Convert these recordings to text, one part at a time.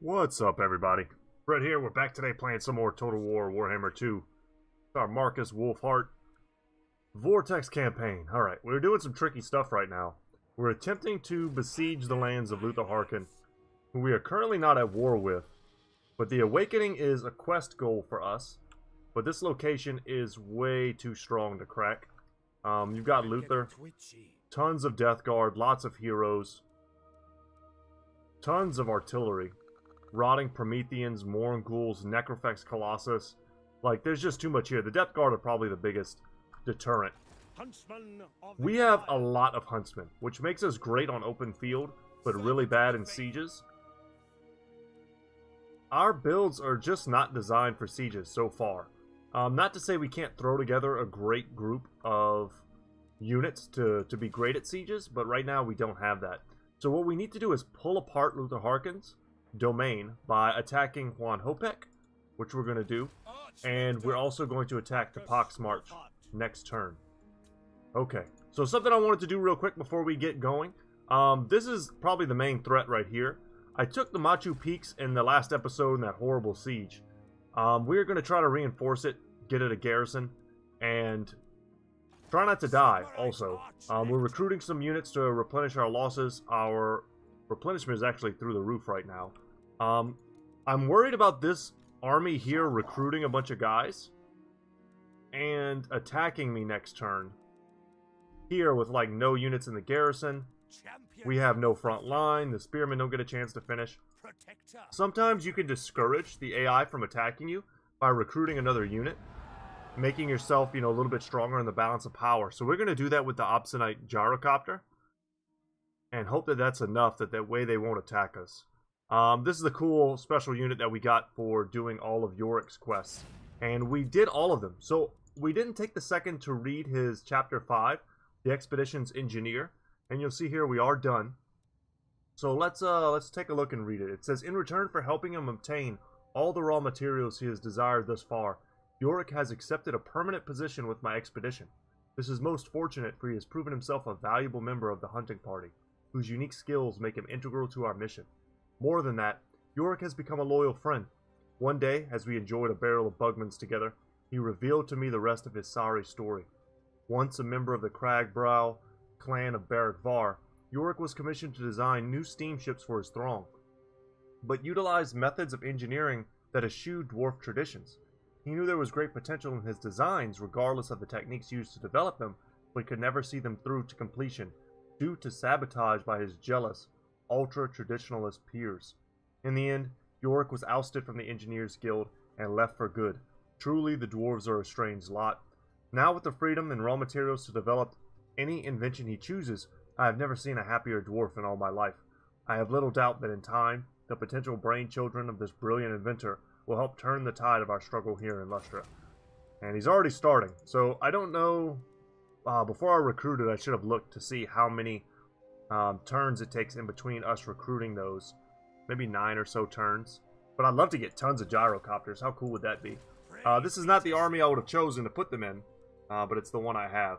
What's up, everybody? Brett here. We're back today playing some more Total War Warhammer 2. It's our Markus Wulfhart Vortex campaign. Alright, we're doing some tricky stuff right now. We're attempting to besiege the lands of Luthor Harkon, who we are currently not at war with. But the Awakening is a quest goal for us. But this location is way too strong to crack. Um, you've got Luther, tons of Depth Guard, lots of heroes, tons of artillery. Rotting Prometheans, Mournguls, Necrofex Colossus. Like, there's just too much here. The Depth Guard are probably the biggest deterrent. We have a lot of Huntsmen, which makes us great on open field, but really bad in sieges. Our builds are just not designed for sieges so far. Um, not to say we can't throw together a great group of units to, to be great at sieges, but right now we don't have that. So what we need to do is pull apart Luthor Harkon's, domain by attacking Juan Hopek, which we're going to do. And we're also going to attack the Pox Marsh next turn. Okay, so something I wanted to do real quick before we get going. Um, this is probably the main threat right here. I took the Macu Peaks in the last episode in that horrible siege. Um, we're going to try to reinforce it, get it a garrison, and try not to die also. Um, we're recruiting some units to replenish our losses. Our replenishment is actually through the roof right now. Um, I'm worried about this army here recruiting a bunch of guys and attacking me next turn. Here with like no units in the garrison. We have no front line. The spearmen don't get a chance to finish. Sometimes you can discourage the AI from attacking you by recruiting another unit. Making yourself, you know, a little bit stronger in the balance of power. So we're going to do that with the Obstinite Gyrocopter. And hope that that's enough that that way they won't attack us. Um, this is a cool special unit that we got for doing all of Yorick's quests. And we did all of them. So we didn't take the second to read his chapter 5, the Expedition's Engineer. And you'll see here we are done. So let's uh let's take a look and read it. It says, In return for helping him obtain all the raw materials he has desired thus far, Yorick has accepted a permanent position with my expedition. This is most fortunate for he has proven himself a valuable member of the hunting party, whose unique skills make him integral to our mission. More than that, Yorick has become a loyal friend. One day, as we enjoyed a barrel of Bugmans together, he revealed to me the rest of his sorry story. Once a member of the Cragbrow clan of Barak Varr, Yorick was commissioned to design new steamships for his throng, but utilized methods of engineering that eschewed dwarf traditions. He knew there was great potential in his designs, regardless of the techniques used to develop them, but could never see them through to completion, due to sabotage by his jealous, ultra-traditionalist peers. In the end, Yorick was ousted from the Engineers Guild and left for good. Truly, the dwarves are a strange lot. Now with the freedom and raw materials to develop any invention he chooses, I have never seen a happier dwarf in all my life. I have little doubt that in time, the potential brain children of this brilliant inventor will help turn the tide of our struggle here in Lustria. And he's already starting, so I don't know... Uh, before I recruited, I should have looked to see how many um, turns it takes in between us recruiting those. Maybe nine or so turns. But I'd love to get tons of gyrocopters. How cool would that be? Uh, this is not the army I would have chosen to put them in, uh, but it's the one I have.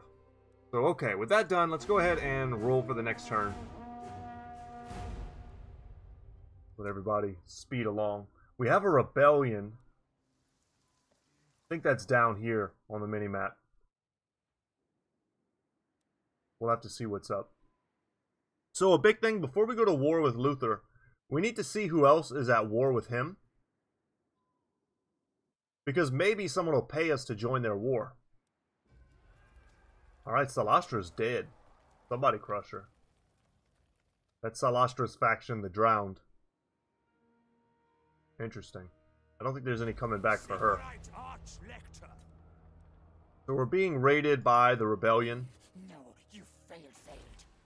So, okay, with that done, let's go ahead and roll for the next turn. Let everybody speed along. We have a rebellion. I think that's down here on the mini-map. We'll have to see what's up. So a big thing, before we go to war with Luthor, we need to see who else is at war with him. Because maybe someone will pay us to join their war. Alright, Cylostra's dead. Somebody crush her. That's Cylostra's faction, the Drowned. Interesting. I don't think there's any coming back for her. So we're being raided by the Rebellion.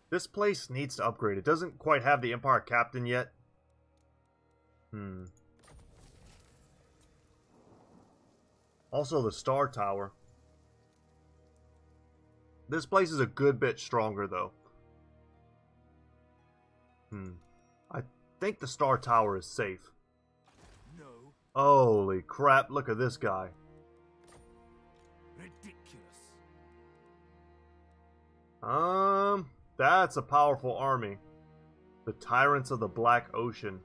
This place needs to upgrade. It doesn't quite have the Empire Captain yet. Hmm. Also the Star Tower. This place is a good bit stronger, though. Hmm. I think the Star Tower is safe. No. Holy crap, look at this guy. Ridiculous. Um... That's a powerful army. The Tyrants of the Black Ocean.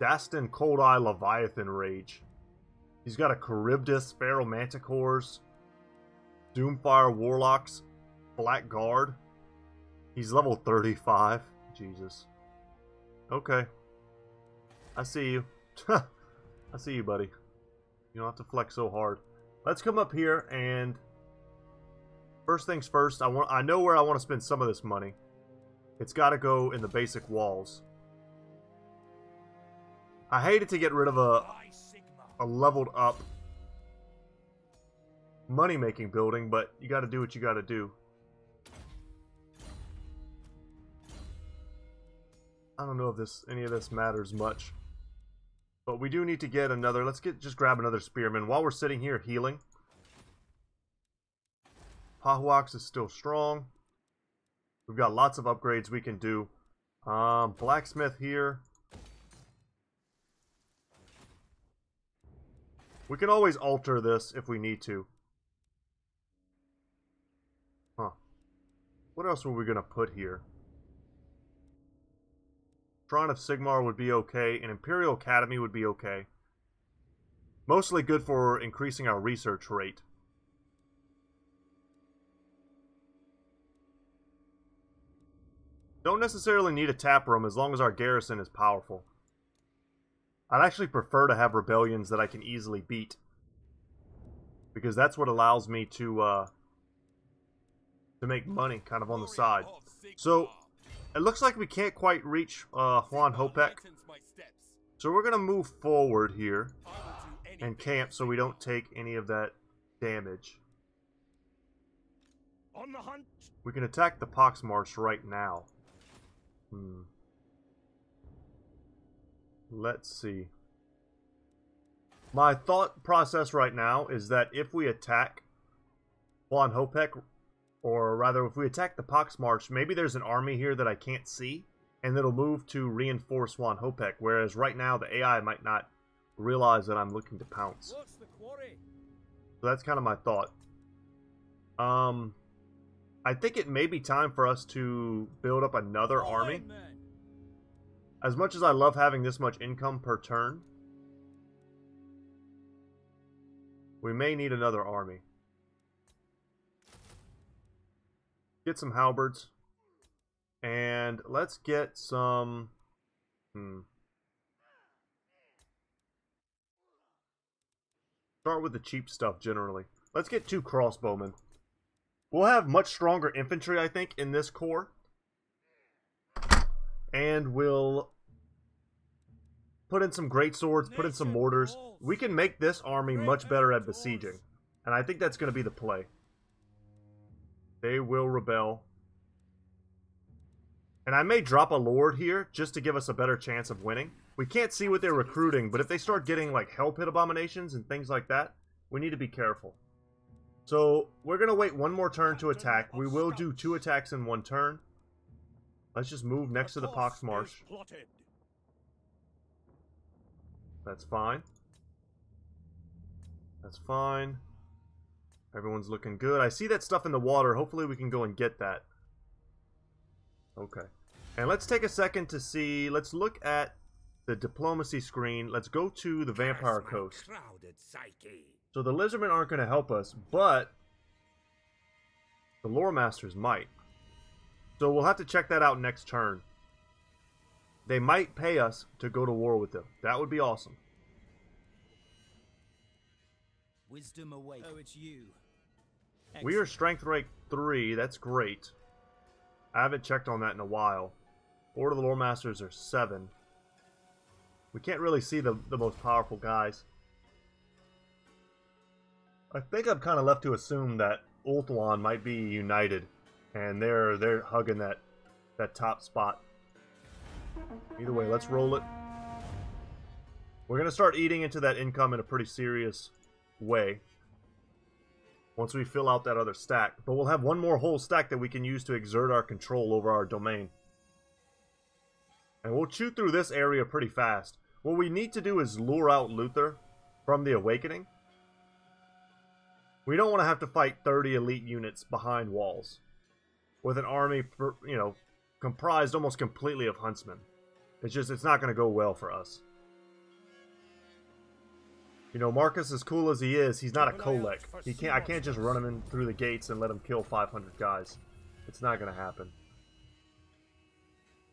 Dastan Cold Eye Leviathan Rage. He's got a Charybdis, Feral Manticores, Doomfire Warlocks, Black Guard. He's level 35. Jesus. Okay. I see you. I see you, buddy. You don't have to flex so hard. Let's come up here and first things first, I want I know where I want to spend some of this money. It's got to go in the basic walls. I hated to get rid of a a leveled up money making building, but you got to do what you got to do. I don't know if this any of this matters much. But we do need to get another, let's get just grab another spearman while we're sitting here healing. Pahuax is still strong. We've got lots of upgrades we can do. Um, blacksmith here. We can always alter this if we need to. Huh. What else were we going to put here? Shrine of Sigmar would be okay, and Imperial Academy would be okay. Mostly good for increasing our research rate. Don't necessarily need a tap room as long as our garrison is powerful. I'd actually prefer to have rebellions that I can easily beat. Because that's what allows me to, uh, to make money kind of on the side. So, it looks like we can't quite reach uh, Juan Hopek. So we're going to move forward here and camp so we don't take any of that damage. We can attack the Poxmarsh right now. Hmm. Let's see. My thought process right now is that if we attack Juan Hopek or rather, if we attack the Poxmarsh, maybe there's an army here that I can't see, and it'll move to reinforce Juan Hopek, whereas right now the AI might not realize that I'm looking to pounce. So that's kind of my thought. Um, I think it may be time for us to build up another army. As much as I love having this much income per turn, we may need another army. get some halberds. And let's get some... Hmm. Start with the cheap stuff, generally. Let's get two crossbowmen. We'll have much stronger infantry, I think, in this corps. And we'll put in some great swords, put in some mortars. We can make this army much better at besieging. And I think that's going to be the play. They will rebel. And I may drop a Lord here, just to give us a better chance of winning. We can't see what they're recruiting, but if they start getting, like, Hell Pit Abominations and things like that, we need to be careful. So, we're going to wait one more turn to attack. We will do two attacks in one turn. Let's just move next to the Pox Marsh. That's fine. That's fine. Everyone's looking good. I see that stuff in the water. Hopefully we can go and get that. Okay. And let's take a second to see... Let's look at the diplomacy screen. Let's go to the Vampire Coast. So the Lizardmen aren't going to help us, but the Lore Masters might. So we'll have to check that out next turn. They might pay us to go to war with them. That would be awesome. Wisdom awake. Oh, it's you. Excellent. We are strength rank 3. That's great. I haven't checked on that in a while. Order of the Lore Masters are 7. We can't really see the, the most powerful guys. I think I'm kind of left to assume that Ulthuan might be united, and they're they're hugging that that top spot. Either way, let's roll it. We're gonna start eating into that income in a pretty serious way once we fill out that other stack. But we'll have one more whole stack that we can use to exert our control over our domain. And we'll chew through this area pretty fast. What we need to do is lure out Luthor from the Awakening. We don't want to have to fight 30 elite units behind walls. With an army, you know, comprised almost completely of huntsmen. It's just, it's not going to go well for us. You know, Marcus, as cool as he is, he's not a Kholek. He can't. I can't just run him in through the gates and let him kill 500 guys. It's not gonna happen.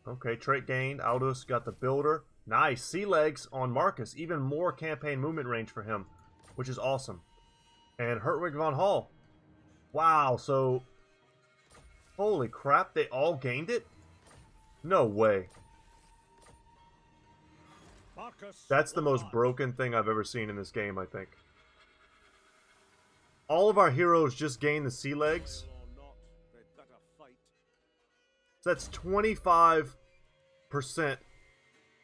Okay, trait gained. Aldous got the builder. Nice. Sea legs on Marcus. Even more campaign movement range for him, which is awesome. And Hertwig von Hall. Wow, so... Holy crap, they all gained it? No way. That's the most broken thing I've ever seen in this game, I think. All of our heroes just gained the sea legs. So that's 25%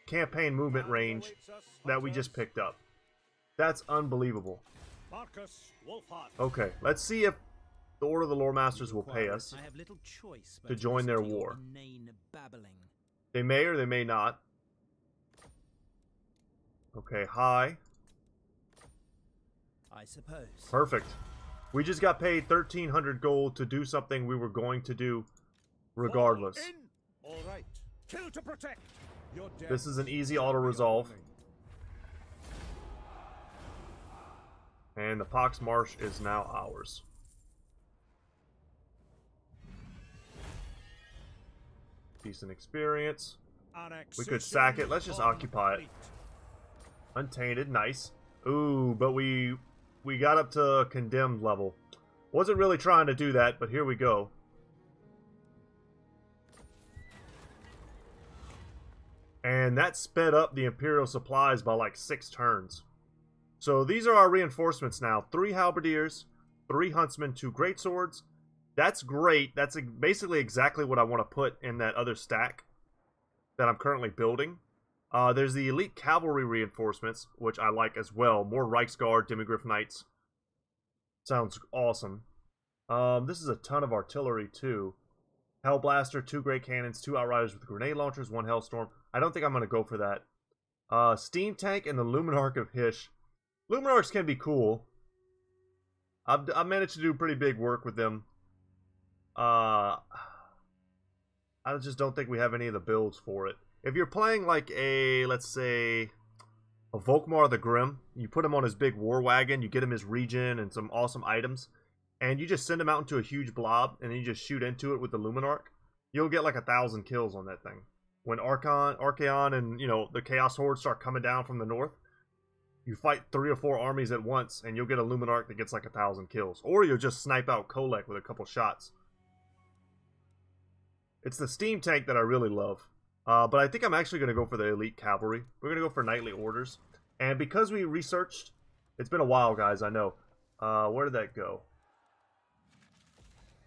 campaign movement range that we just picked up. That's unbelievable. Okay, let's see if the Order of the Lore Masters will pay us to join their war. They may or they may not. Okay, hi. I suppose. Perfect. We just got paid 1300 gold to do something we were going to do regardless. All right. Kill to protect. This is an easy auto-resolve. And the Pox Marsh is now ours. Decent experience. We could sack it. Let's just occupy it. Untainted, nice. Ooh, but we we got up to condemned level. Wasn't really trying to do that, but here we go. And that sped up the Imperial supplies by like six turns. So these are our reinforcements now. Three Halberdiers, three Huntsmen, two Greatswords. That's great. That's basically exactly what I want to put in that other stack that I'm currently building. Uh, there's the Elite Cavalry reinforcements, which I like as well. More Reiksguard, Demigryph Knights. Sounds awesome. Um, this is a ton of artillery, too. Hellblaster, two Great Cannons, two Outriders with grenade launchers, one Hellstorm. I don't think I'm going to go for that. Uh, Steam Tank and the Luminarch of Hysh. Luminarchs can be cool. I've, I've managed to do pretty big work with them. Uh, I just don't think we have any of the builds for it. If you're playing like a, let's say, a Volkmar the Grim, you put him on his big war wagon, you get him his regen and some awesome items, and you just send him out into a huge blob, and then you just shoot into it with the Luminarch, you'll get like a thousand kills on that thing. When Archon, Archaon and, you know, the Chaos Horde start coming down from the north, you fight three or four armies at once, and you'll get a Luminarch that gets like a thousand kills. Or you'll just snipe out Kholek with a couple shots. It's the steam tank that I really love. Uh, but I think I'm actually going to go for the elite cavalry. We're going to go for knightly orders. And because we researched, it's been a while, guys, I know. Uh, where did that go?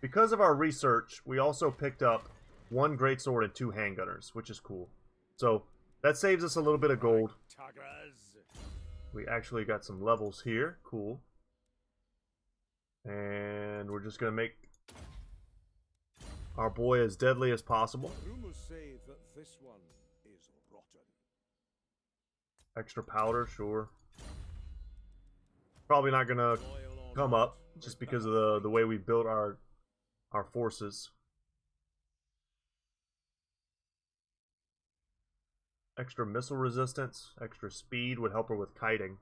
Because of our research, we also picked up one greatsword and two handgunners, which is cool. So that saves us a little bit of gold. We actually got some levels here. Cool. And we're just going to make our boy as deadly as possible. Rumors say that this one is rotten. Extra powder, sure. Probably not gonna come up just because of the the way we built our our forces. Extra missile resistance, extra speed would help her with kiting.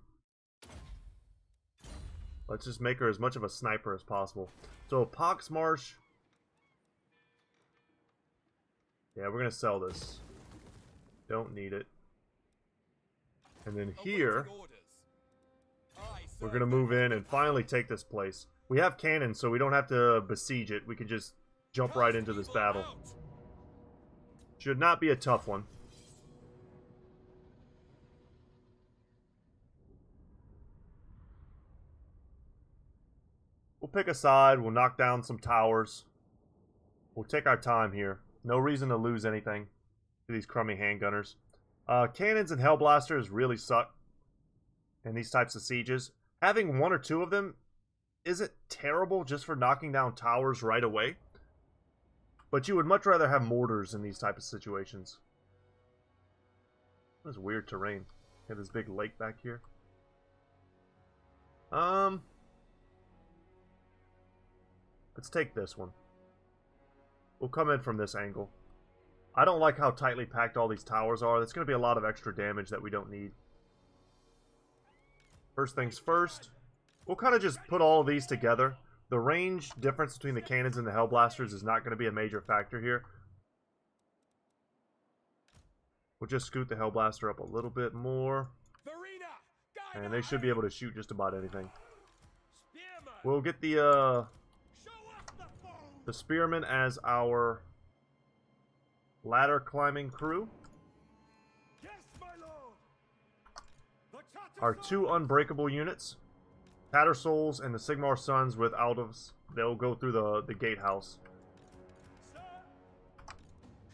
Let's just make her as much of a sniper as possible. So Pox Marsh Yeah, we're going to sell this. Don't need it. And then here, we're going to move in and finally take this place. We have cannons, so we don't have to besiege it. We can just jump right into this battle. Should not be a tough one. Pick a side. We'll knock down some towers. We'll take our time here. No reason to lose anything to these crummy handgunners. Uh, cannons and Hellblasters really suck in these types of sieges. Having one or two of them isn't terrible just for knocking down towers right away. But you would much rather have mortars in these type of situations. This weird terrain. Got this big lake back here. Um, let's take this one. We'll come in from this angle. I don't like how tightly packed all these towers are. That's going to be a lot of extra damage that we don't need. First things first, we'll kind of just put all these together. The range difference between the cannons and the Hellblasters is not going to be a major factor here. We'll just scoot the Hellblaster up a little bit more. And they should be able to shoot just about anything. We'll get the uh, the Spearmen as our ladder climbing crew. Yes, my lord. The Our two unbreakable units, Tattersouls and the Sigmar Sons with Aldous. They'll go through the, the gatehouse. Sir,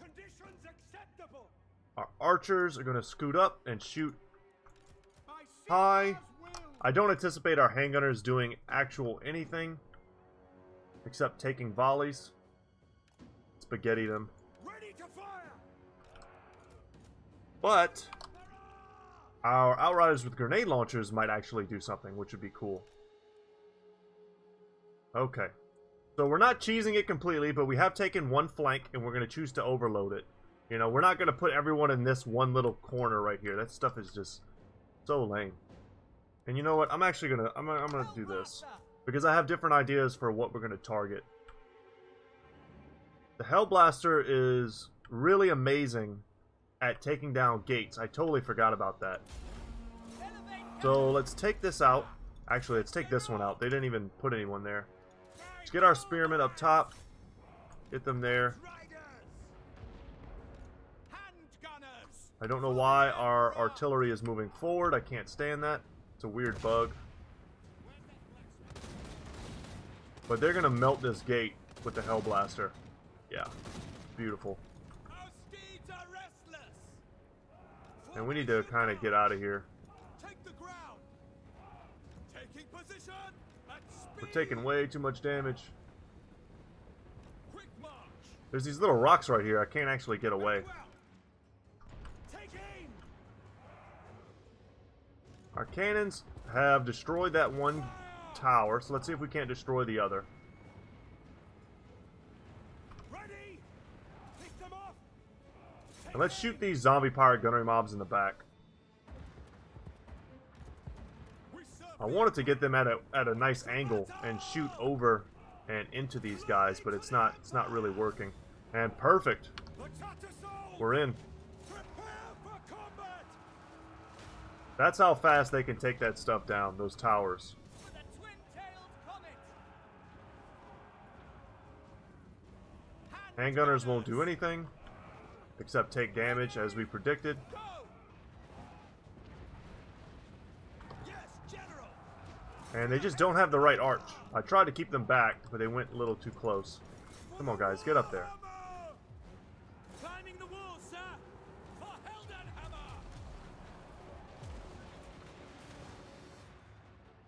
conditions acceptable. Our archers are going to scoot up and shoot My Hi. I don't anticipate our handgunners doing actual anything except taking volleys. Spaghetti them. Ready to fire. But our outriders with grenade launchers might actually do something, which would be cool. Okay. So we're not cheesing it completely, but we have taken one flank and we're going to choose to overload it. You know, we're not going to put everyone in this one little corner right here. That stuff is just so lame. And you know what? I'm actually going to I'm, gonna- I'm going to do this because I have different ideas for what we're going to target. The Hellblaster is really amazing at taking down gates. I totally forgot about that. So let's take this out. Actually, let's take this one out. They didn't even put anyone there. Let's get our spearmen up top. Get them there. I don't know why our artillery is moving forward. I can't stand that. It's a weird bug. But they're going to melt this gate with the Hellblaster. Yeah. Beautiful. Our steeds are restless. And we need to kind of get out of here. Take the ground. Taking position. We're taking way too much damage. There's these little rocks right here. I can't actually get away. Take aim. Our cannons have destroyed that one tower, so let's see if we can't destroy the other. Ready. Pick them off. And let's shoot these zombie pirate gunnery mobs in the back. I wanted to get them at a at a nice angle and shoot over and into these guys, but it's not it's not really working. And perfect. We're in. Prepare for combat. That's how fast they can take that stuff down, those towers. Handgunners won't do anything except take damage as we predicted. And they just don't have the right arch. I tried to keep them back, but they went a little too close. Come on, guys, get up there.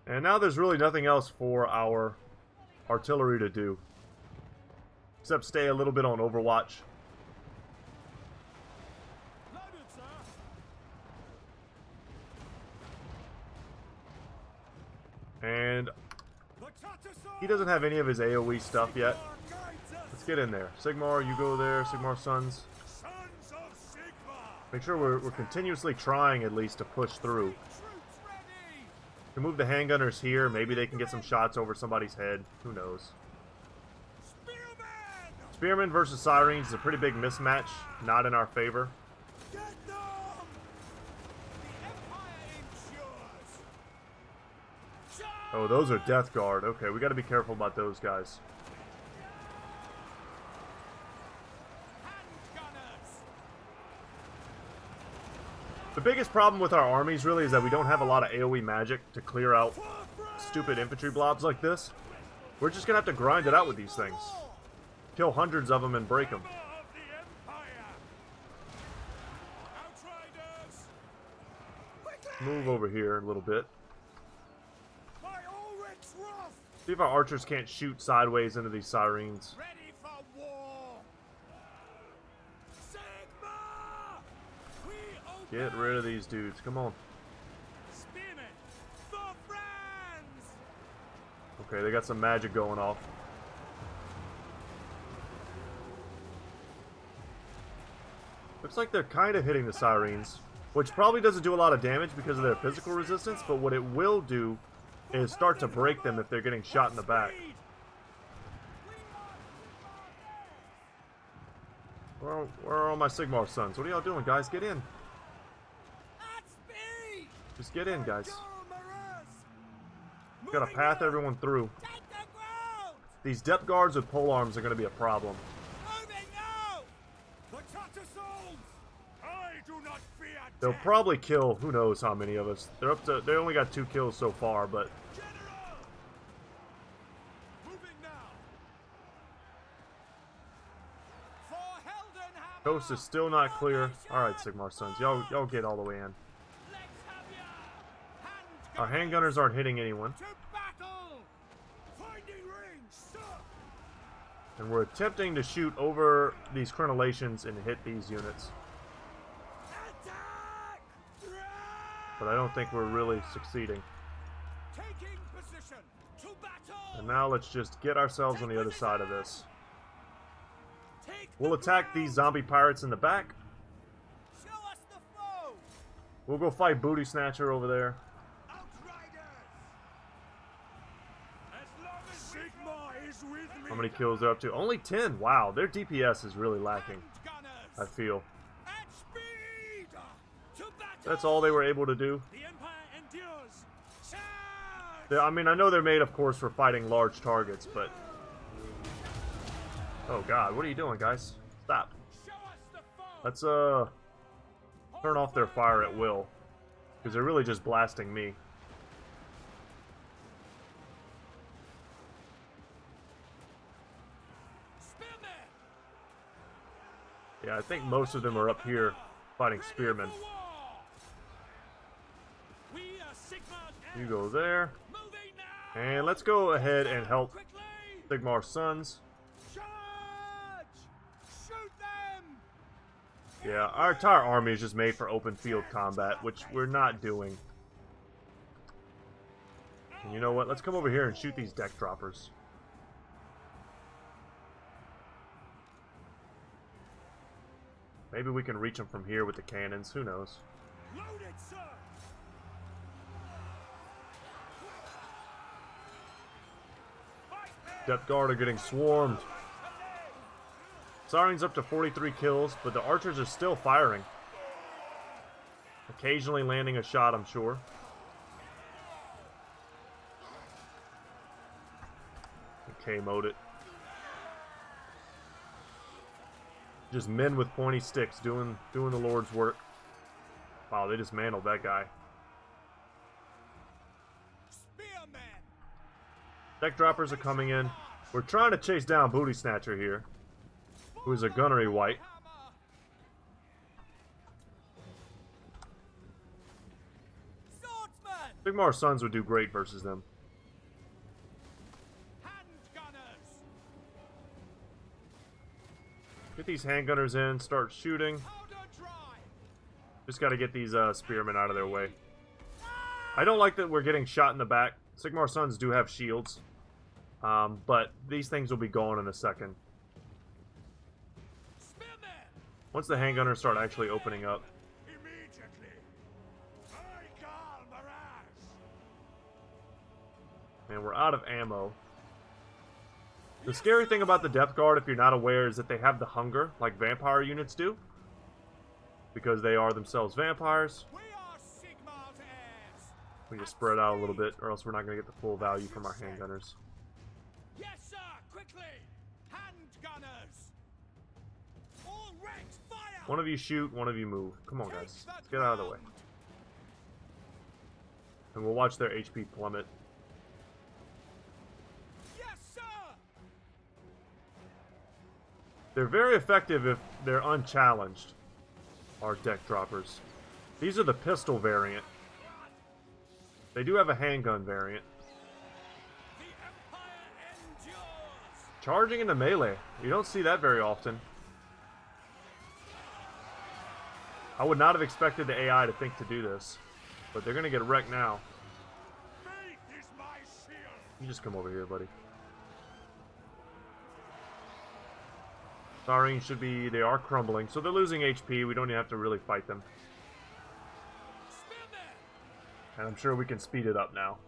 And now there's really nothing else for our artillery to do. Except stay a little bit on Overwatch. And he doesn't have any of his AoE stuff yet. Let's get in there. Sigmar, you go there. Sigmar Sons. Make sure we're, we're continuously trying at least to push through. Ready. To move the handgunners here, maybe they can get some shots over somebody's head. Who knows? Spearmen versus Sirens is a pretty big mismatch. Not in our favor. Oh, those are Depth Guard. Okay, we gotta be careful about those guys. The biggest problem with our armies really is that we don't have a lot of AoE magic to clear out stupid infantry blobs like this. We're just gonna have to grind it out with these things. Kill hundreds of them and break them. Hammer of the Empire. Outriders. Quickly. Move over here a little bit. See if our archers can't shoot sideways into these sirens. Ready for war. Sigma. We. Get rid of these dudes. Come on. Spearmen. For France. Okay, they got some magic going off. Looks like they're kind of hitting the sirens. which probably doesn't do a lot of damage because of their physical resistance, but what it will do is start to break them if they're getting shot in the back. Where are, where are all my Sigmar sons? What are y'all doing, guys? Get in. Just get in, guys. Gotta path everyone through. These depth guards with pole arms are to be a problem. They'll probably kill who knows how many of us. They're up to. They only got two kills so far, but coast is still not clear. All right, Sigmar sons, y'all y'all get all the way in. Our handgunners aren't hitting anyone, and we're attempting to shoot over these crenellations and hit these units. Attack! But I don't think we're really succeeding. Taking position. To battle. And now let's just get ourselves on the other side of this. Take We'll the attack these zombie pirates in the back. Show us the foe! We'll go fight Booty Snatcher over there. As long as Sigma is with me. How many kills they're up to? Only 10. Wow, their DPS is really lacking, I feel. That's all they were able to do. The Empire endures. Charge. They- I mean, I know they're made, of course, for fighting large targets, but... Oh god, what are you doing, guys? Stop. Show us the foe! Let's, uh... Turn off their fire at will. Because they're really just blasting me. Yeah, I think most of them are up here fighting spearmen. You go there. And let's go ahead and help! Sigmar's sons. Yeah, our entire army is just made for open field combat, which we're not doing. And you know what? Let's come over here and shoot these deck droppers. Maybe we can reach them from here with the cannons. Who knows? Loaded, sir. Depth Guard are getting swarmed. Saren's up to 43 kills, but the archers are still firing. Occasionally landing a shot, I'm sure. Okay, mode it. Just men with pointy sticks doing doing the Lord's work. Wow, they just mantled that guy. Deck droppers are coming in. We're trying to chase down Booty Snatcher here, who is a gunnery wight. Swordsman! Sigmar's sons would do great versus them. Get these handgunners in, start shooting. Just gotta get these uh, spearmen out of their way. I don't like that we're getting shot in the back. Sigmar sons do have shields. Um, but these things will be gone in a second. Once the handgunners start actually opening up. And we're out of ammo. The scary thing about the Depth Guard, if you're not aware, is that they have the hunger, like vampire units do. Because they are themselves vampires. We just spread out a little bit, or else we're not going to get the full value from our handgunners. Yes, sir! Quickly! Handgunners! All ranks, fire! One of you shoot, one of you move. Come on, guys. Let's get out of the way. And we'll watch their HP plummet. Yes, sir! They're very effective if they're unchallenged, our deck droppers. These are the pistol variant. They do have a handgun variant. Charging into melee. You don't see that very often. I would not have expected the AI to think to do this. But they're going to get wrecked now. You just come over here, buddy. Sarene should be... They are crumbling, so they're losing HP. We don't even have to really fight them. And I'm sure we can speed it up now.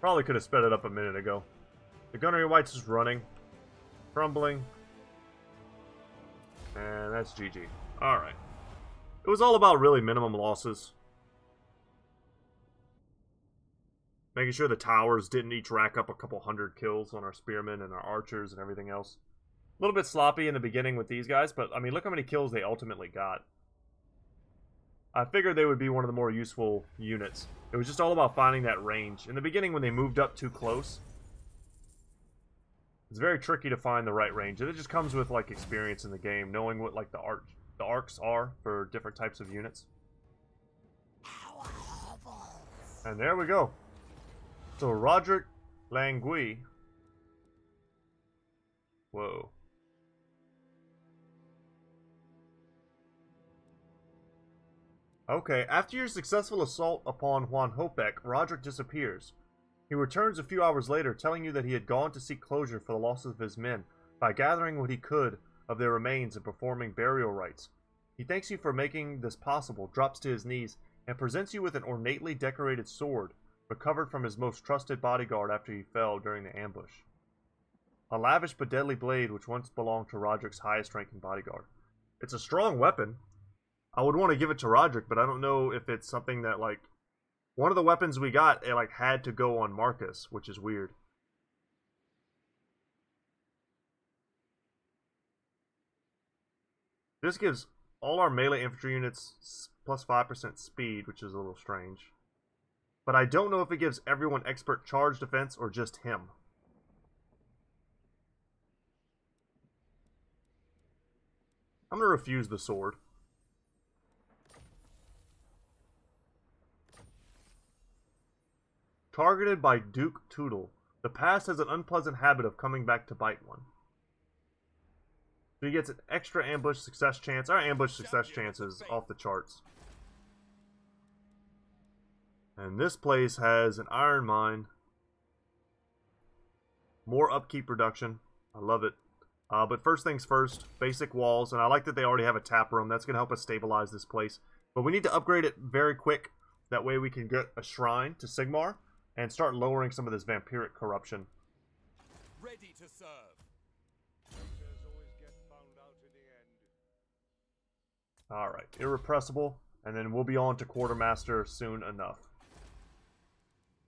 Probably could have sped it up a minute ago. The Gunnery Wight's is running. Crumbling. And that's GG. Alright. It was all about really minimum losses. Making sure the towers didn't each rack up a couple hundred kills on our spearmen and our archers and everything else. A little bit sloppy in the beginning with these guys, but I mean, look how many kills they ultimately got. I figured they would be one of the more useful units. It was just all about finding that range. In the beginning, when they moved up too close, it's very tricky to find the right range. And it just comes with like experience in the game, knowing what like the arc the arcs are for different types of units. And there we go. So Roderick L'Anguille. Whoa. Okay, after your successful assault upon Juan Hopek, Roderick disappears. He returns a few hours later, telling you that he had gone to seek closure for the losses of his men by gathering what he could of their remains and performing burial rites. He thanks you for making this possible, drops to his knees, and presents you with an ornately decorated sword, recovered from his most trusted bodyguard after he fell during the ambush. A lavish but deadly blade which once belonged to Roderick's highest ranking bodyguard. It's a strong weapon. I would want to give it to Roderick, but I don't know if it's something that like one of the weapons we got it like had to go on Marcus, which is weird. This gives all our melee infantry units plus 5% speed, which is a little strange. But I don't know if it gives everyone expert charge defense or just him. I'm going to refuse the sword. Targeted by Duke Tootle. The past has an unpleasant habit of coming back to bite one. So he gets an extra ambush success chance. Our ambush success chance is off the charts. And this place has an iron mine. More upkeep reduction. I love it. Uh, but first things first, basic walls. And I like that they already have a tap room. That's going to help us stabilize this place. But we need to upgrade it very quick. That way we can get a shrine to Sigmar and start lowering some of this vampiric corruption. Ready to serve. Alright, irrepressible, and then we'll be on to Quartermaster soon enough.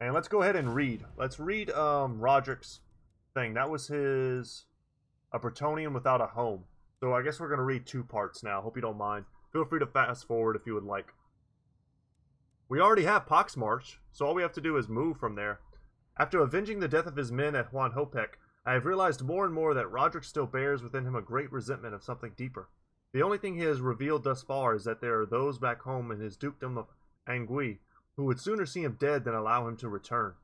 And let's go ahead and read. Let's read um, Roderick's thing. That was his... A Bretonnian without a home. So I guess we're going to read two parts now. Hope you don't mind. Feel free to fast forward if you would like. We already have Pox Marsh, so all we have to do is move from there. After avenging the death of his men at Juan Hopek, I have realized more and more that Roderick still bears within him a great resentment of something deeper. The only thing he has revealed thus far is that there are those back home in his dukedom of Anguille who would sooner see him dead than allow him to return.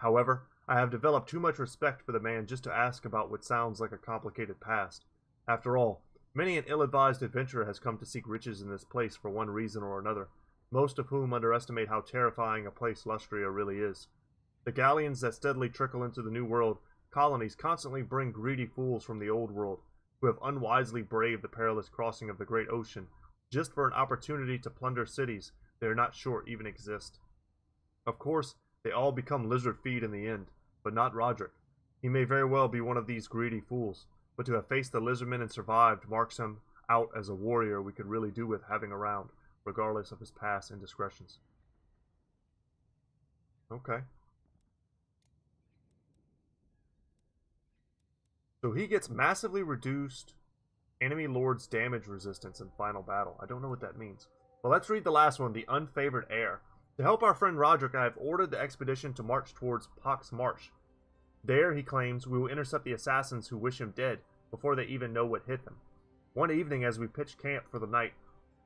However, I have developed too much respect for the man just to ask about what sounds like a complicated past. After all, many an ill-advised adventurer has come to seek riches in this place for one reason or another, most of whom underestimate how terrifying a place Lustria really is. The galleons that steadily trickle into the New World colonies constantly bring greedy fools from the Old World, who have unwisely braved the perilous crossing of the great ocean just for an opportunity to plunder cities they are not sure even exist. Of course, they all become lizard feed in the end, but not Roderick. He may very well be one of these greedy fools, but to have faced the lizardmen and survived marks him out as a warrior we could really do with having around, regardless of his past indiscretions. Okay. So he gets massively reduced enemy lord's damage resistance in final battle. I don't know what that means. Well, let's read the last one, the unfavored heir. To help our friend Roderick, I have ordered the expedition to march towards Pox Marsh. There, he claims, we will intercept the assassins who wish him dead before they even know what hit them. One evening, as we pitched camp for the night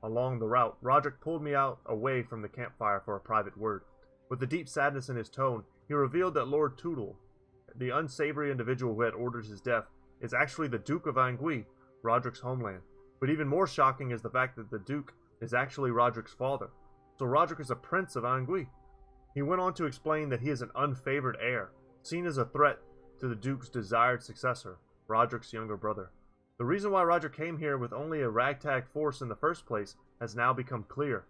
along the route, Roderick pulled me out away from the campfire for a private word. With a deep sadness in his tone, he revealed that Lord Tootle, the unsavory individual who had ordered his death, is actually the Duke of Anguille, Roderick's homeland. But even more shocking is the fact that the Duke is actually Roderick's father. So Roderick is a prince of Anguille. He went on to explain that he is an unfavored heir, seen as a threat to the Duke's desired successor, Roderick's younger brother. The reason why Roderick came here with only a ragtag force in the first place has now become clear.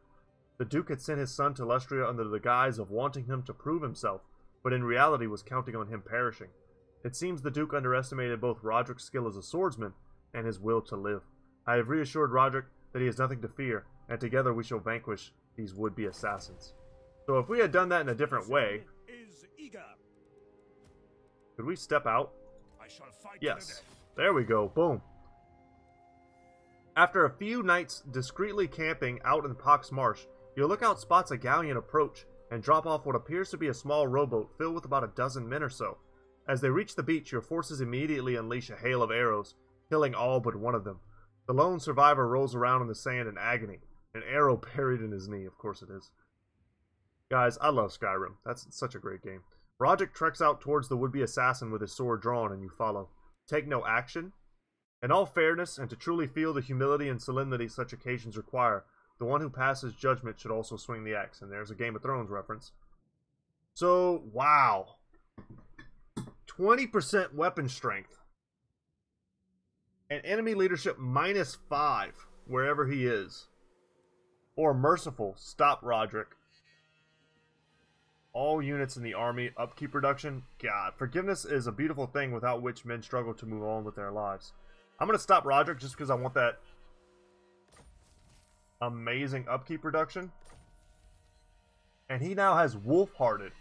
The Duke had sent his son to Lustria under the guise of wanting him to prove himself, but in reality was counting on him perishing. It seems the Duke underestimated both Roderick's skill as a swordsman and his will to live. I have reassured Roderick that he has nothing to fear, and together we shall vanquish these would-be assassins. So if we had done that in a different way, could we step out? I shall fight to the Yes. There we go. Boom. After a few nights discreetly camping out in the Pox Marsh, your lookout spots a galleon approach and drop off what appears to be a small rowboat filled with about a dozen men or so. As they reach the beach, your forces immediately unleash a hail of arrows, killing all but one of them. The lone survivor rolls around in the sand in agony, an arrow buried in his knee. Of course it is. Guys, I love Skyrim. That's such a great game. Roderick treks out towards the would-be assassin with his sword drawn, and you follow. Take no action. In all fairness, and to truly feel the humility and solemnity such occasions require, the one who passes judgment should also swing the axe. And there's a Game of Thrones reference. So, wow. 20% weapon strength. And enemy leadership minus 5, wherever he is. Or merciful, stop Roderick. All units in the army, upkeep reduction. God, forgiveness is a beautiful thing without which men struggle to move on with their lives. I'm going to stop Roderick just because I want that amazing upkeep reduction. And he now has Wolf Hearted.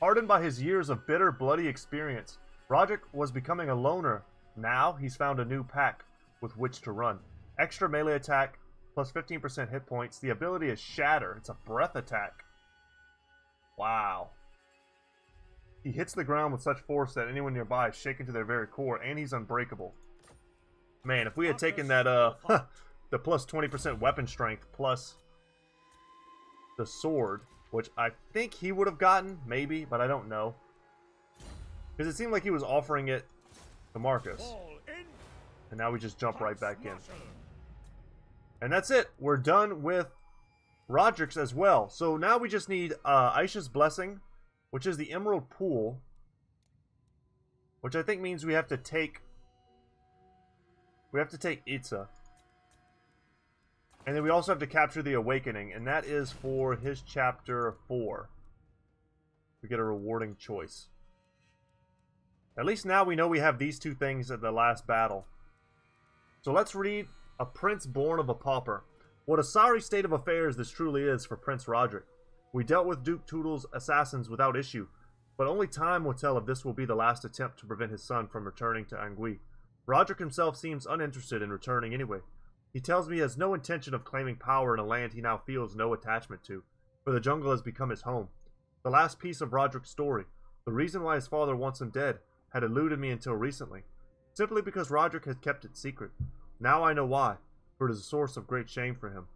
Hardened by his years of bitter, bloody experience, Roderick was becoming a loner. Now he's found a new pack with which to run. Extra melee attack, plus 15% hit points. The ability is Shatter. It's a breath attack. Wow. He hits the ground with such force that anyone nearby is shaken to their very core, and he's unbreakable. Man, if we had taken that, uh, the plus 20% weapon strength plus the sword, which I think he would have gotten, maybe, but I don't know. Because it seemed like he was offering it to Marcus. And now we just jump right back in. And that's it. We're done with Roderick's as well. So now we just need uh, Aisha's Blessing, which is the Emerald Pool. Which I think means we have to take... We have to take Itza. And then we also have to capture the Awakening, and that is for his chapter 4. We get a rewarding choice. At least now we know we have these two things at the last battle. So let's read A Prince Born of a Pauper. What a sorry state of affairs this truly is for Prince Roderick. We dealt with Duke Toodle's assassins without issue, but only time will tell if this will be the last attempt to prevent his son from returning to Anguille. Roderick himself seems uninterested in returning anyway. He tells me he has no intention of claiming power in a land he now feels no attachment to, for the jungle has become his home. The last piece of Roderick's story, the reason why his father wants him dead, had eluded me until recently, simply because Roderick had kept it secret. Now I know why, for it is a source of great shame for him.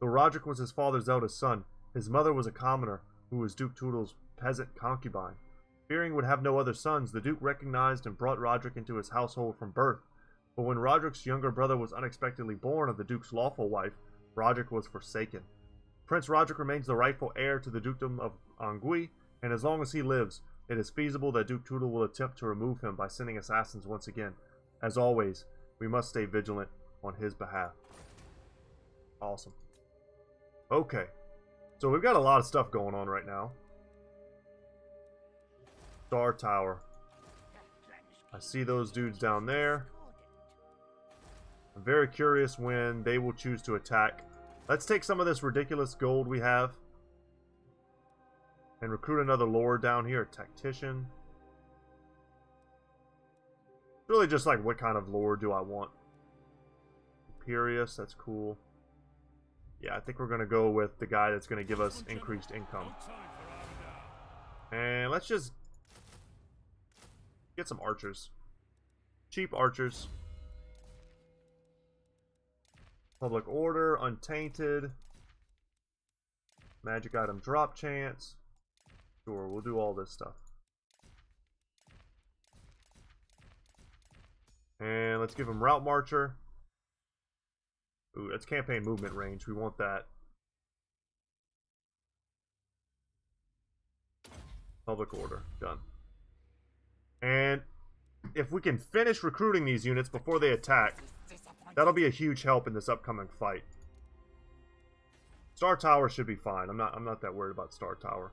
Though Roderick was his father's eldest son, his mother was a commoner who was Duke Toodle's peasant concubine. Fearing would have no other sons, the Duke recognized and brought Roderick into his household from birth. But when Roderick's younger brother was unexpectedly born of the Duke's lawful wife, Roderick was forsaken. Prince Roderick remains the rightful heir to the Dukedom of Anguille, and as long as he lives, it is feasible that Duke Tootle will attempt to remove him by sending assassins once again. As always, we must stay vigilant on his behalf. Awesome. Okay. So we've got a lot of stuff going on right now. Star Tower. I see those dudes down there. I'm very curious when they will choose to attack. Let's take some of this ridiculous gold we have. And recruit another lord down here, a tactician. Really just like what kind of lord do I want? Imperious, that's cool. Yeah, I think we're gonna go with the guy that's gonna give us increased income. And let's just get some archers. Cheap archers. Public order, untainted. Magic item drop chance. Sure, we'll do all this stuff. And let's give him route marcher. Ooh, that's campaign movement range. We want that. Public order. Done. And if we can finish recruiting these units before they attack, that'll be a huge help in this upcoming fight. Star Tower should be fine. I'm not I'm not that worried about Star Tower.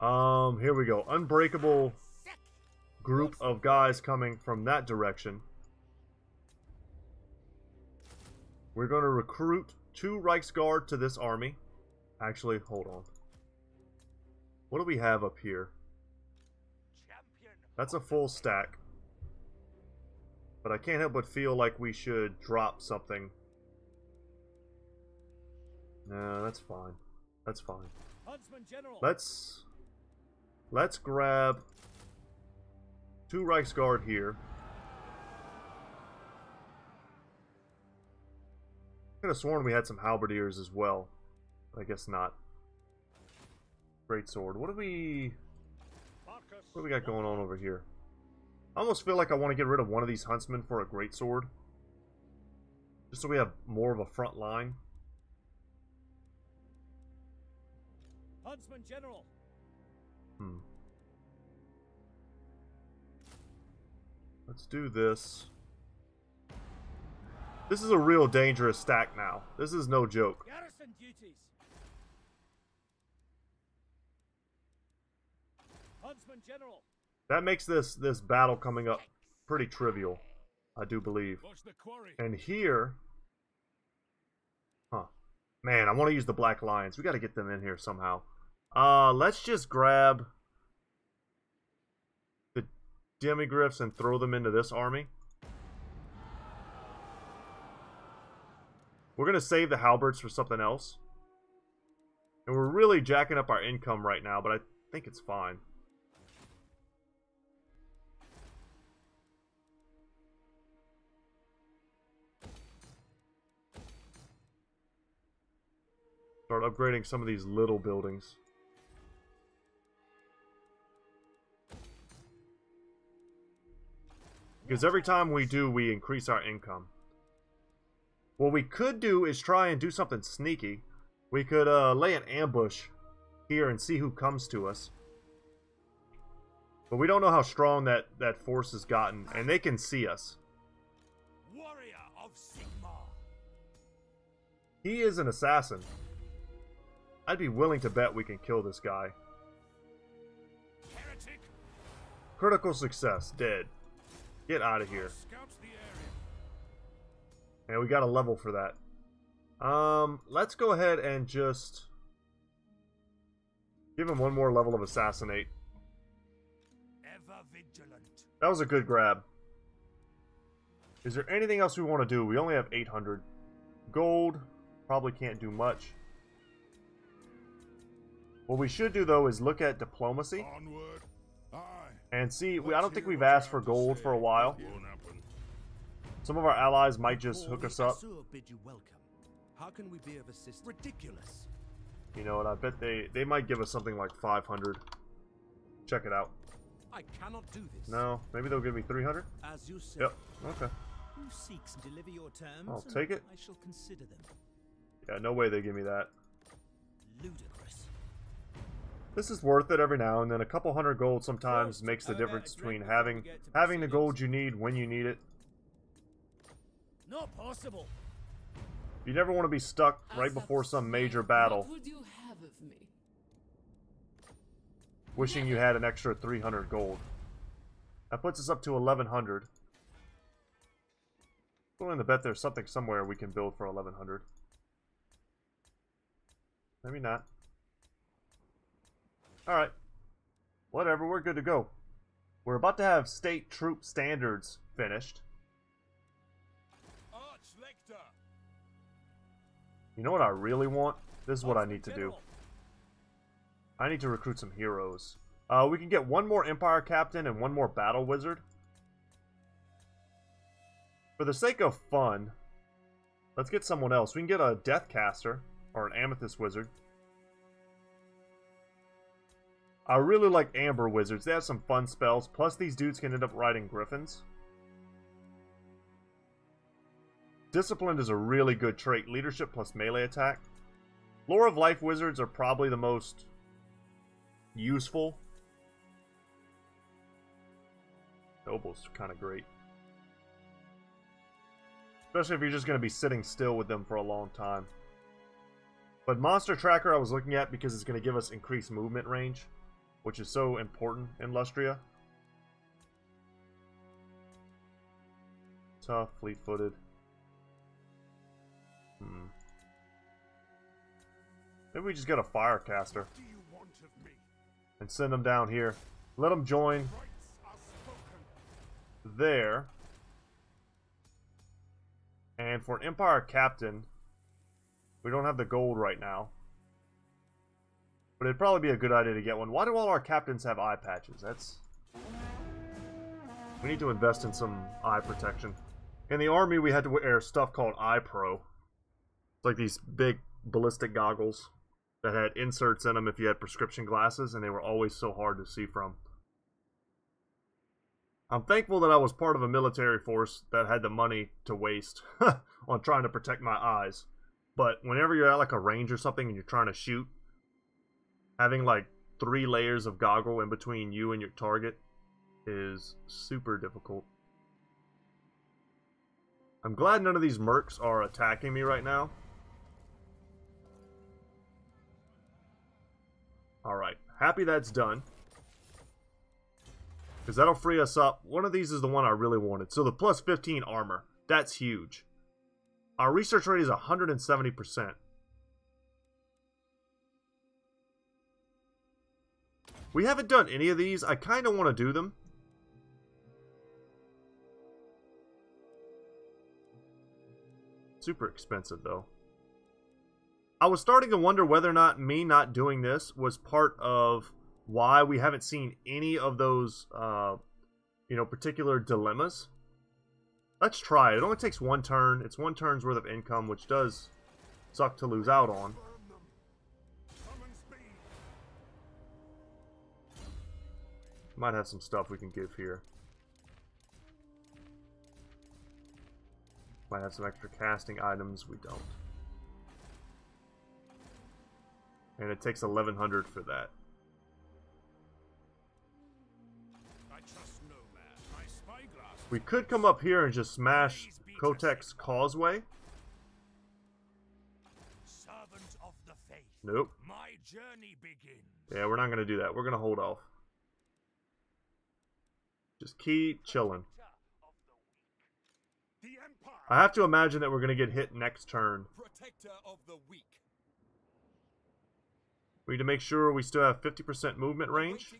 Um, here we go. Unbreakable group of guys coming from that direction. We're going to recruit two Reichsguard to this army. Actually, hold on. What do we have up here? That's a full stack. But I can't help but feel like we should drop something. No, that's fine. That's fine. Huntsman General. Let's let's grab two Reichsguard here. I Could have sworn we had some halberdiers as well. I guess not. Great sword. What do we. What do we got going on over here? I almost feel like I want to get rid of one of these huntsmen for a great sword. Just so we have more of a front line. Huntsman General. Hmm. Let's do this. This is a real dangerous stack now. This is no joke. Garrison duties. Huntsman General. That makes this this battle coming up pretty trivial, I do believe. Watch the quarry. And here, huh? Man, I want to use the Black Lions. We got to get them in here somehow. Uh, let's just grab the Demigryphs and throw them into this army. We're gonna save the halberds for something else. And we're really jacking up our income right now, but I think it's fine. Start upgrading some of these little buildings. Because every time we do, we increase our income. What we could do is try and do something sneaky. We could uh, lay an ambush here and see who comes to us. But we don't know how strong that, that force has gotten, and they can see us. Warrior of Sigmar. He is an assassin. I'd be willing to bet we can kill this guy. Heretic. Critical success, dead. Get out of here. And we got a level for that. Um, let's go ahead and just give him one more level of assassinate. That was a good grab. Is there anything else we want to do? We only have 800. Gold, probably can't do much. What we should do, though, is look at diplomacy Onward. And see. We, I don't think we've asked for gold for a while. Some of our allies might just hook us up. You. How can we be of assistance? Ridiculous. You know, and I bet they, they might give us something like 500. Check it out. I cannot do this. No, maybe they'll give me 300? As you say. Yep, okay. Who seeks to deliver your terms? I'll take it. I shall consider them. Yeah, no way they give me that. Ludicrous. This is worth it every now and then. A couple hundred gold sometimes makes the difference between having having the gold you need when you need it. Not possible. You never want to be stuck right before some major battle you have of me? wishing you had an extra 300 gold. That puts us up to 1100. Willing to bet there's something somewhere we can build for 1100. Maybe not. Alright. Whatever, we're good to go. We're about to have state troop standards finished. You know what I really want? This is what I need to do. I need to recruit some heroes. Uh, we can get one more Empire Captain and one more Battle Wizard. For the sake of fun, let's get someone else. We can get a Deathcaster or an Amethyst Wizard. I really like Amber Wizards. They have some fun spells. Plus, these dudes can end up riding Griffins. Disciplined is a really good trait. Leadership plus melee attack. Lore of Life Wizards are probably the most useful. Noble's kind of great. Especially if you're just going to be sitting still with them for a long time. But Monster Tracker I was looking at because it's going to give us increased movement range, which is so important in Lustria. Tough, fleet-footed. Hmm. Maybe we just get a Firecaster Do you want of me? and send them down here. Let them join Rights are spoken. there. And for an Empire Captain, we don't have the gold right now. But it'd probably be a good idea to get one. Why do all our captains have eye patches? That's... We need to invest in some eye protection. In the army, we had to wear stuff called Eye Pro. It's like these big ballistic goggles that had inserts in them if you had prescription glasses, and they were always so hard to see from. I'm thankful that I was part of a military force that had the money to waste on trying to protect my eyes. But whenever you're at like a range or something and you're trying to shoot, having like three layers of goggle in between you and your target is super difficult. I'm glad none of these mercs are attacking me right now. Alright, happy that's done. Because that'll free us up. One of these is the one I really wanted. So the plus 15 armor. That's huge. Our research rate is 170%. We haven't done any of these. I kind of want to do them. Super expensive, though. I was starting to wonder whether or not me not doing this was part of why we haven't seen any of those, uh, you know, particular dilemmas. Let's try it. It only takes one turn. It's one turn's worth of income, which does suck to lose out on. Might have some stuff we can give here. Might have some extra casting items. We don't. And it takes 1100 for that. I trust no man. My spyglass. We could come up here and just smash Kotek's Causeway. Servant of the faith, Nope. my journey begins. Yeah, we're not going to do that. We're going to hold off. Just keep chilling. I have to imagine that we're going to get hit next turn. We need to make sure we still have 50% movement range.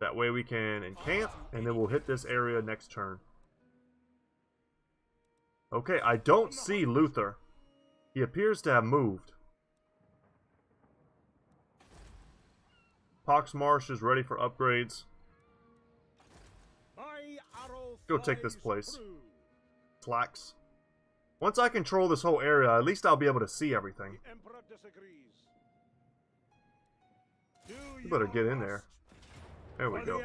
That way we can encamp, and then we'll hit this area next turn. Okay, I don't see Luthor. He appears to have moved. Pox Marsh is ready for upgrades. Go take this place. Flax. Once I control this whole area, at least I'll be able to see everything. The Emperor disagrees. Do You better get in there. There we go.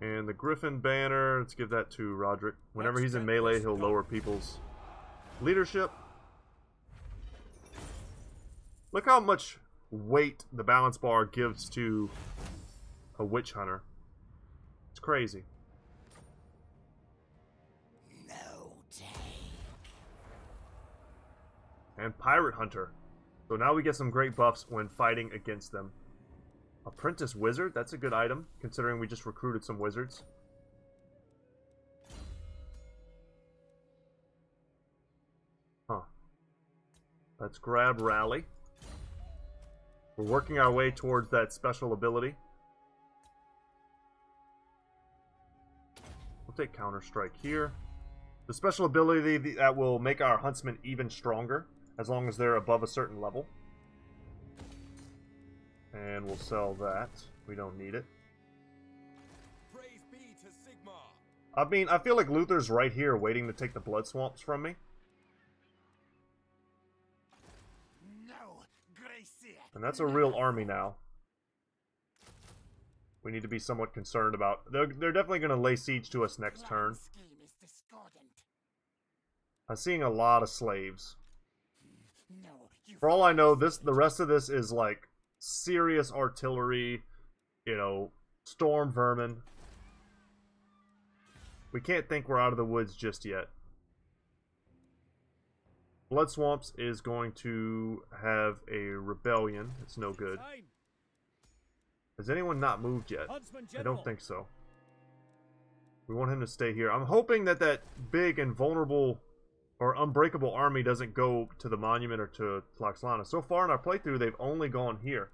And the Griffin banner, let's give that to Roderick. Whenever he's in melee, he'll lower people's leadership. Look how much weight the balance bar gives to a witch hunter. It's crazy. No. And pirate hunter. So now we get some great buffs when fighting against them. Apprentice wizard, that's a good item, considering we just recruited some wizards. Huh. Let's grab rally. We're working our way towards that special ability. We'll take Counter Strike here. The special ability that will make our huntsmen even stronger, as long as they're above a certain level. And we'll sell that. We don't need it. Praise be to Sigmar. I mean, I feel like Luthor's right here waiting to take the blood swamps from me. And that's a real army now. We need to be somewhat concerned about. They're, they're definitely going to lay siege to us next turn. scheme is discordant. I'm seeing a lot of slaves. For all I know, this the rest of this is like serious artillery, you know, Stormvermin. We can't think we're out of the woods just yet. Blood Swamps is going to have a rebellion. It's no good. Has anyone not moved yet? I don't think so. We want him to stay here. I'm hoping that that big and vulnerable or unbreakable army doesn't go to the monument or to Tlaxcala. So far in our playthrough, they've only gone here.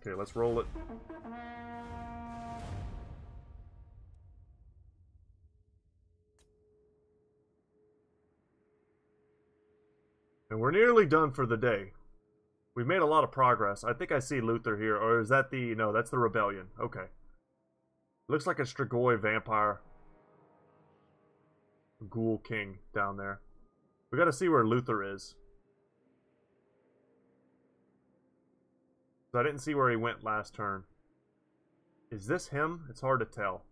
Okay, let's roll it. And we're nearly done for the day. We've made a lot of progress. I think I see Luthor here. Or is that the... No, that's the Rebellion. Okay. Looks like a Strigoi vampire. Ghoul King down there. We gotta see where Luthor is. I didn't see where he went last turn. Is this him? It's hard to tell.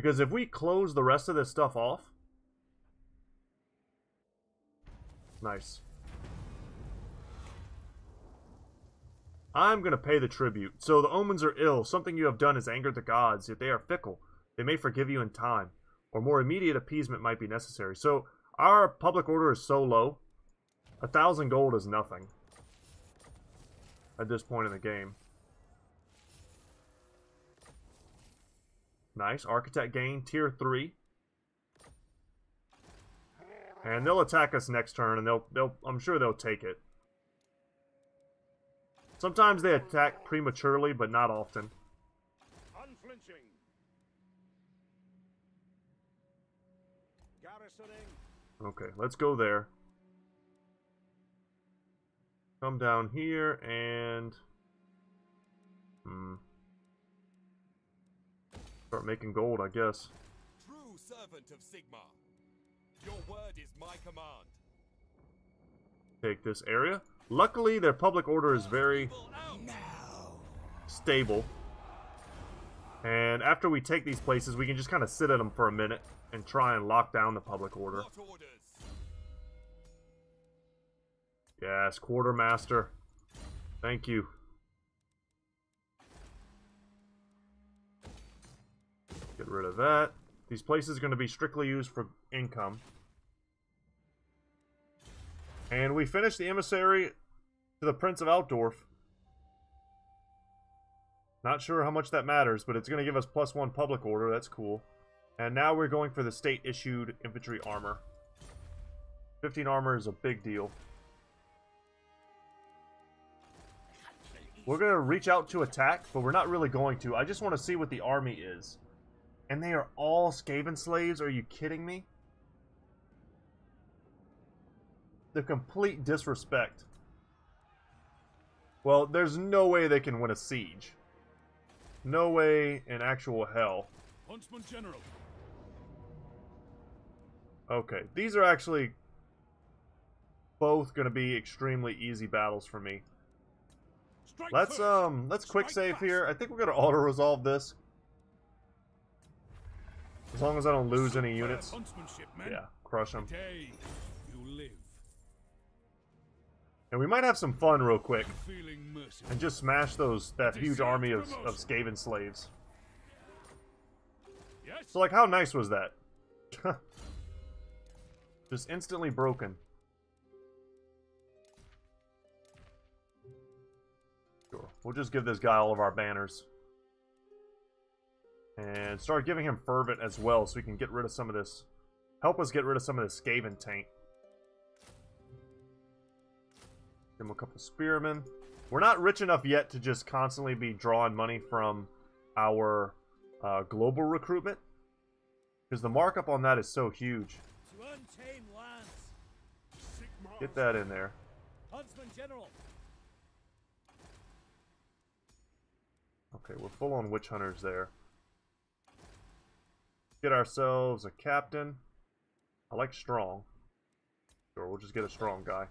Because if we close the rest of this stuff off... Nice. I'm going to pay the tribute. So the omens are ill. Something you have done has angered the gods, yet they are fickle. They may forgive you in time, or more immediate appeasement might be necessary. So our public order is so low, a thousand gold is nothing at this point in the game. Nice. Architect gain, tier 3. And they'll attack us next turn, and they'll, they'll, I'm sure they'll take it. Sometimes they attack prematurely, but not often. Unflinching. Garrisoning. Okay, let's go there. Come down here and... Hmm. Start making gold, I guess. True servant of Sigmar. Your word is my command. Take this area. Luckily, their public order is very stable. And after we take these places, we can just kind of sit at them for a minute and try and lock down the public order. Yes, quartermaster. Thank you. Rid of that. These places are going to be strictly used for income. And we finish the emissary to the Prince of Altdorf. Not sure how much that matters, but it's going to give us plus one public order. That's cool. And now we're going for the state-issued infantry armor. 15 armor is a big deal. We're going to reach out to attack, but we're not really going to. I just want to see what the army is. And they are all Skaven slaves? Are you kidding me? The complete disrespect. Well, there's no way they can win a siege. No way in actual hell. Huntsman General. Okay, these are actually both going to be extremely easy battles for me. Strike Let's um let's quick save fast. here. I think we're gonna auto resolve this. As long as I don't lose any units. Yeah, crush them. Today, you live. And we might have some fun real quick and just smash those that huge army of, of. Skaven slaves. So like how nice was that? just instantly broken. Sure. We'll just give this guy all of our banners. And start giving him fervent as well so we can get rid of some of this. Help us get rid of some of this Skaven taint. Give him a couple spearmen. We're not rich enough yet to just constantly be drawing money from our uh, global recruitment. Because the markup on that is so huge. To untamed lands. Sigmar. Get that in there. Huntsman General. Okay, we're full on witch hunters there. Get ourselves a captain. I like strong. Sure, we'll just get a strong guy.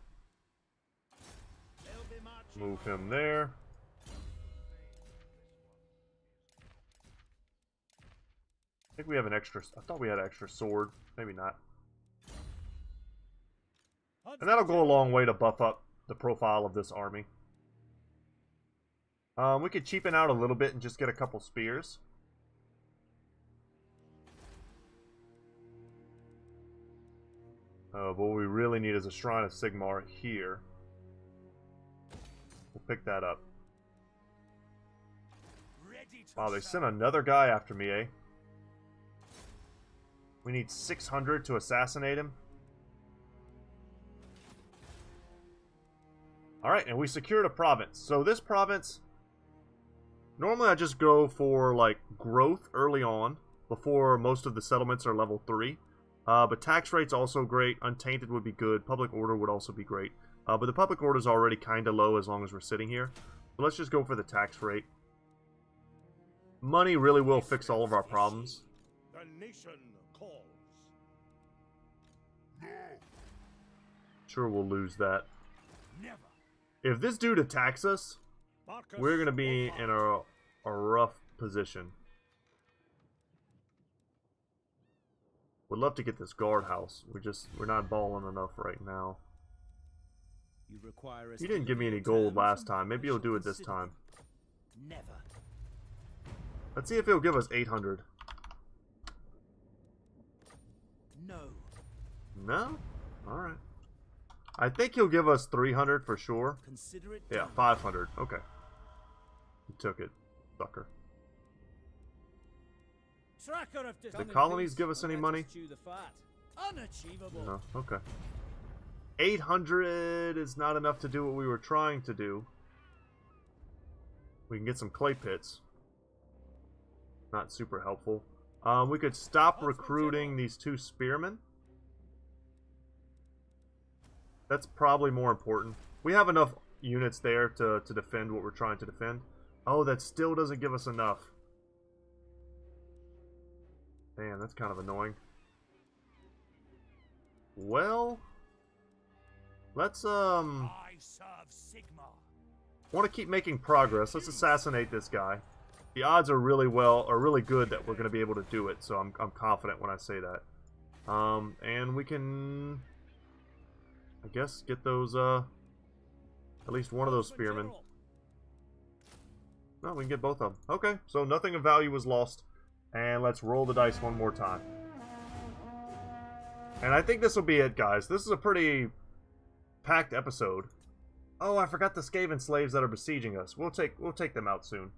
Move him there. I think we have an extra. I thought we had an extra sword. Maybe not. And that'll go a long way to buff up the profile of this army. Um, we could cheapen out a little bit and just get a couple spears. Uh, but what we really need is a Shrine of Sigmar here. We'll pick that up. Wow, they sent another guy after me, eh? We need 600 to assassinate him. Alright, and we secured a province. So this province... Normally I just go for, like, growth early on, before most of the settlements are level 3. Uh, but tax rate's also great. Untainted would be good. Public order would also be great. Uh, but the public order is already kind of low as long as we're sitting here. So let's just go for the tax rate. Money really will fix all of our problems. The nation calls. Sure, we'll lose that. If this dude attacks us, we're gonna be in a a rough position. Would love to get this guardhouse. We just we're not balling enough right now. You require us He didn't give me any gold last time. Maybe he'll do it this time. Never. Let's see if he'll give us 800. No. No? Alright. I think he'll give us 300 for sure. Yeah, 500. Okay. He took it. Sucker. Tracker of The colonies give us any money? Unachievable. No. Okay. 800 is not enough to do what we were trying to do. We can get some clay pits. Not super helpful. Um, we could stop recruiting these two spearmen. That's probably more important. We have enough units there to, to defend what we're trying to defend. Oh, that still doesn't give us enough. Damn, that's kind of annoying. Well, let's um I serve Sigmar. want to keep making progress. Let's assassinate this guy. The odds are really well, are really good that we're going to be able to do it. So I'm I'm confident when I say that. Um, and we can, I guess, get those uh, at least one of those spearmen. No, we can get both of them. Okay, so nothing of value was lost. And let's roll the dice one more time. And I think this will be it, guys. This is a pretty packed episode. Oh, I forgot the Skaven slaves that are besieging us. We'll take we'll take them out soon.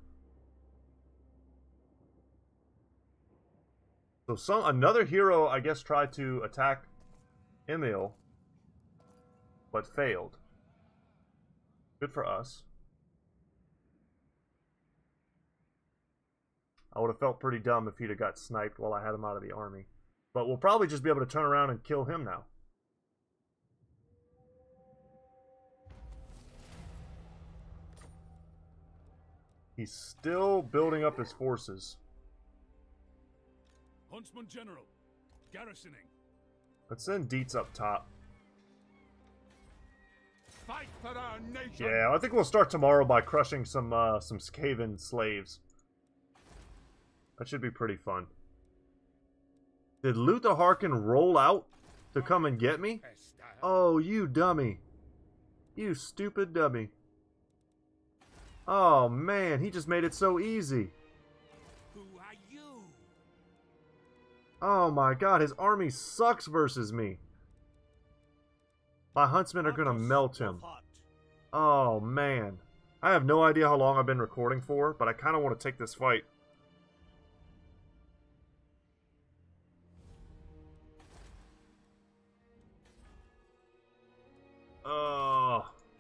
So some another hero, I guess, tried to attack Emil, but failed. Good for us. I would have felt pretty dumb if he'd have got sniped while I had him out of the army. But we'll probably just be able to turn around and kill him now. He's still building up his forces. Huntsman General. Garrisoning. Let's send Dietz up top. Fight for our nation. Yeah, I think we'll start tomorrow by crushing some uh, some Skaven slaves. That should be pretty fun. Did Luthor Harkon roll out to come and get me? Oh, you dummy. You stupid dummy. Oh man, he just made it so easy. Who are you? Oh my god, his army sucks versus me. My huntsmen are gonna melt him. Oh man. I have no idea how long I've been recording for, but I kind of want to take this fight.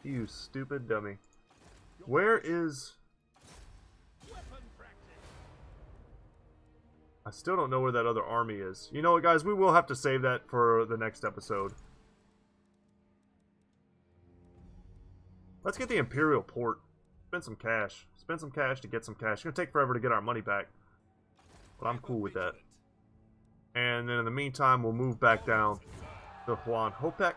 You stupid dummy. Where is... I still don't know where that other army is. You know what, guys? We will have to save that for the next episode. Let's get the Imperial Port. Spend some cash. Spend some cash to get some cash. It's going to take forever to get our money back. But I'm cool with that. And then in the meantime, we'll move back down to Juan Hopek.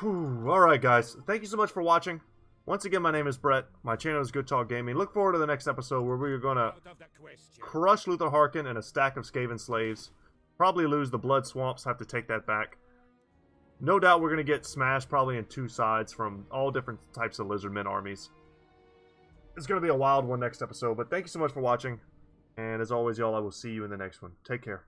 Whew. Alright, guys. Thank you so much for watching. Once again, my name is Brett. My channel is Good Talk Gaming. Look forward to the next episode where we are going to Out of that question. crush Luthor Harkon and a stack of Skaven slaves. Probably lose the Blood Swamps, have to take that back. No doubt we're going to get smashed probably in two sides from all different types of Lizardmen armies. It's going to be a wild one next episode, but thank you so much for watching. And as always, y'all, I will see you in the next one. Take care.